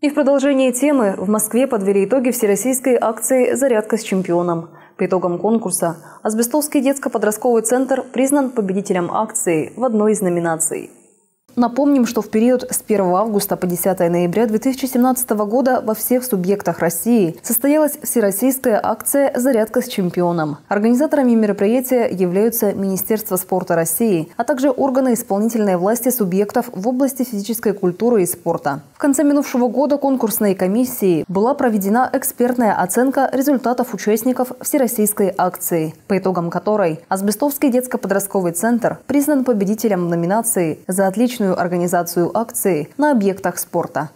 И в продолжении темы в Москве подвели итоги всероссийской акции «Зарядка с чемпионом». По итогам конкурса Асбестовский детско-подростковый центр признан победителем акции в одной из номинаций. Напомним, что в период с 1 августа по 10 ноября 2017 года во всех субъектах России состоялась всероссийская акция «Зарядка с чемпионом». Организаторами мероприятия являются Министерство спорта России, а также органы исполнительной власти субъектов в области физической культуры и спорта. В конце минувшего года конкурсной комиссии была проведена экспертная оценка результатов участников всероссийской акции, по итогам которой Асбестовский детско-подростковый центр признан победителем номинации за отличную организацию акции на объектах спорта.